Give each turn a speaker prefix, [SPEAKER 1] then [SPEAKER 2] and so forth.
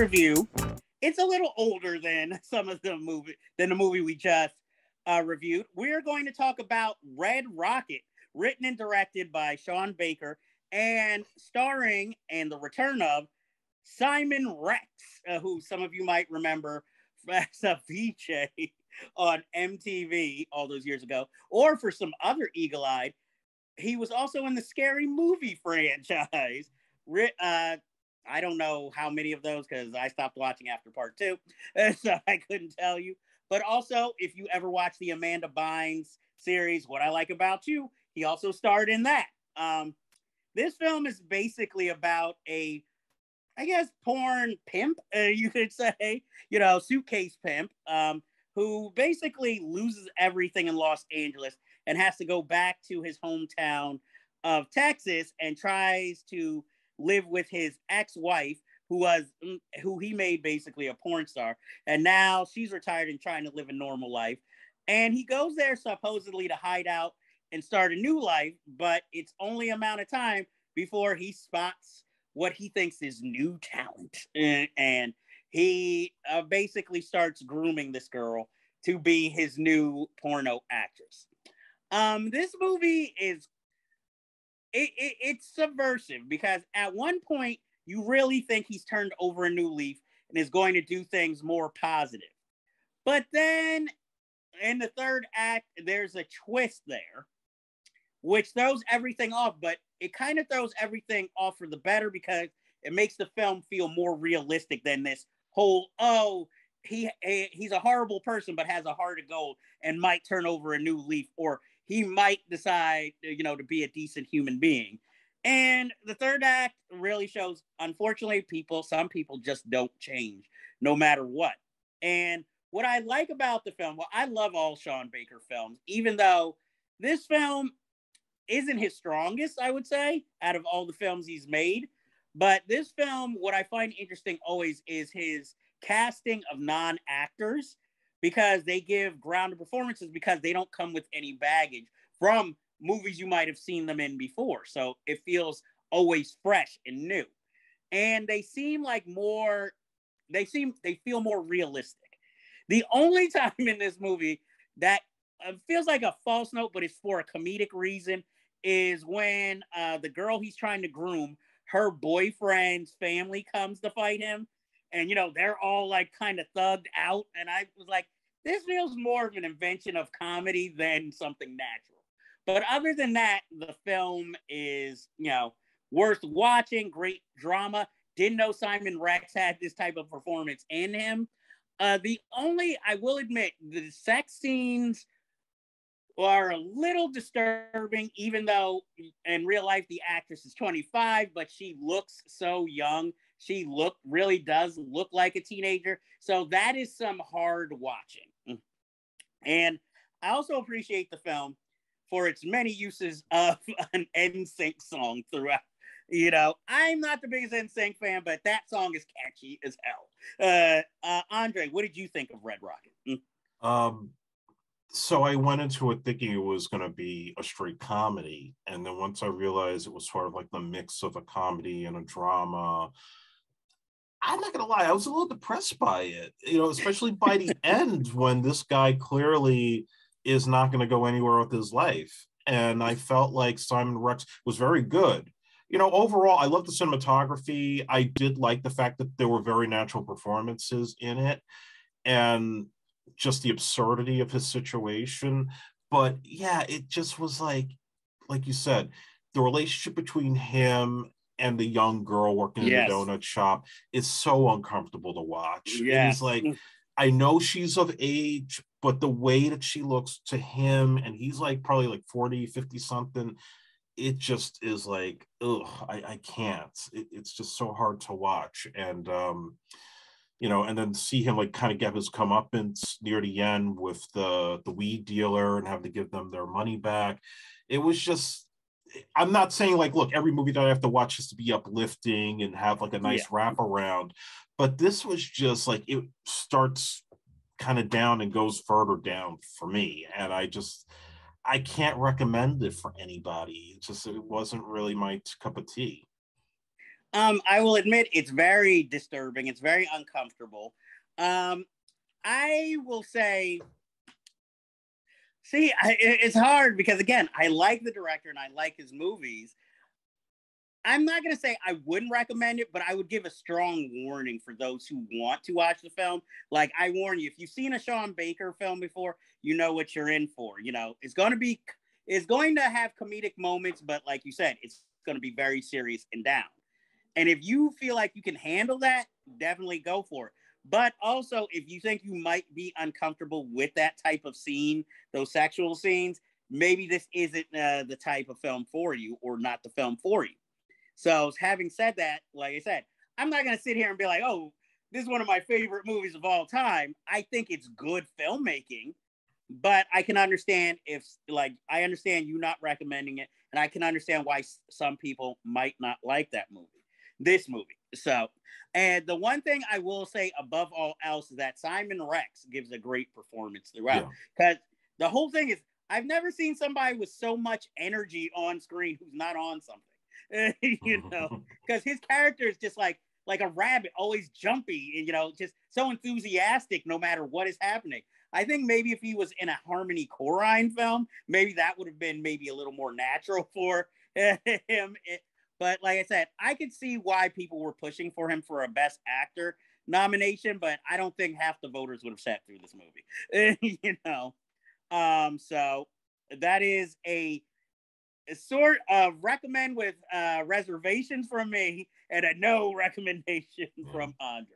[SPEAKER 1] review, it's a little older than some of the movie than the movie we just uh, reviewed. We're going to talk about Red Rocket, written and directed by Sean Baker and starring and the return of Simon Rex, uh, who some of you might remember as a VJ on MTV all those years ago, or for some other eagle eyed. He was also in the Scary Movie franchise. Uh, I don't know how many of those because I stopped watching after part two, so I couldn't tell you. But also, if you ever watch the Amanda Bynes series, What I Like About You, he also starred in that. Um, this film is basically about a, I guess, porn pimp, uh, you could say, you know, suitcase pimp, um, who basically loses everything in Los Angeles and has to go back to his hometown of Texas and tries to live with his ex-wife who was who he made basically a porn star. And now she's retired and trying to live a normal life. And he goes there supposedly to hide out and start a new life but it's only amount of time before he spots what he thinks is new talent. And, and he uh, basically starts grooming this girl to be his new porno actress. Um this movie is it, it, it's subversive because at one point you really think he's turned over a new leaf and is going to do things more positive. But then in the third act, there's a twist there, which throws everything off, but it kind of throws everything off for the better because it makes the film feel more realistic than this whole, oh, he he's a horrible person but has a heart of gold and might turn over a new leaf or he might decide, you know, to be a decent human being. And the third act really shows, unfortunately, people, some people just don't change no matter what. And what I like about the film, well, I love all Sean Baker films, even though this film isn't his strongest, I would say, out of all the films he's made. But this film, what I find interesting always is his casting of non actors because they give grounded performances because they don't come with any baggage from movies you might have seen them in before. So it feels always fresh and new. And they seem like more, they seem, they feel more realistic. The only time in this movie that uh, feels like a false note, but it's for a comedic reason, is when uh, the girl he's trying to groom, her boyfriend's family comes to fight him and you know they're all like kind of thugged out and i was like this feels more of an invention of comedy than something natural. But other than that the film is you know worth watching great drama. Didn't know simon rex had this type of performance in him. Uh, the only i will admit the sex scenes are a little disturbing even though in real life the actress is 25 but she looks so young she look really does look like a teenager. So that is some hard watching. And I also appreciate the film for its many uses of an NSYNC song throughout. You know, I'm not the biggest NSYNC fan, but that song is catchy as hell. Uh, uh, Andre, what did you think of Red Rocket?
[SPEAKER 2] Mm. Um, so I went into it thinking it was going to be a straight comedy, and then once I realized it was sort of like the mix of a comedy and a drama, I'm not gonna lie, I was a little depressed by it, you know, especially by the end when this guy clearly is not gonna go anywhere with his life. And I felt like Simon Rex was very good. You know, overall, I love the cinematography. I did like the fact that there were very natural performances in it and just the absurdity of his situation. But yeah, it just was like, like you said, the relationship between him and the young girl working yes. in the donut shop is so uncomfortable to watch. Yeah. It's like I know she's of age, but the way that she looks to him, and he's like probably like 40, 50 something, it just is like, ugh, I, I can't. It, it's just so hard to watch. And um, you know, and then see him like kind of get his comeuppance near the end with the the weed dealer and have to give them their money back. It was just I'm not saying like, look, every movie that I have to watch has to be uplifting and have like a nice yeah. wrap around, but this was just like it starts kind of down and goes further down for me, and I just I can't recommend it for anybody. It just it wasn't really my cup of tea.
[SPEAKER 1] Um, I will admit it's very disturbing. It's very uncomfortable. Um, I will say, see, I, it's hard because again, I like the director and I like his movies. I'm not gonna say I wouldn't recommend it, but I would give a strong warning for those who want to watch the film. Like I warn you, if you've seen a Sean Baker film before, you know what you're in for. You know, it's gonna be, it's going to have comedic moments, but like you said, it's gonna be very serious and down. And if you feel like you can handle that, definitely go for it. But also, if you think you might be uncomfortable with that type of scene, those sexual scenes, maybe this isn't uh, the type of film for you or not the film for you. So, having said that, like I said, I'm not going to sit here and be like, oh, this is one of my favorite movies of all time. I think it's good filmmaking, but I can understand if, like, I understand you not recommending it, and I can understand why some people might not like that movie, this movie. So, and the one thing I will say above all else is that Simon Rex gives a great performance throughout. Because yeah. the whole thing is, I've never seen somebody with so much energy on screen who's not on something. you know, because his character is just like like a rabbit, always jumpy, and you know, just so enthusiastic no matter what is happening. I think maybe if he was in a Harmony Korine film, maybe that would have been maybe a little more natural for him. Eh, But like I said, I could see why people were pushing for him for a Best Actor nomination, but I don't think half the voters would have sat through this movie. you know, um, so that is a, a, sort of recommend with uh, reservations from me and a no recommendation from Andre.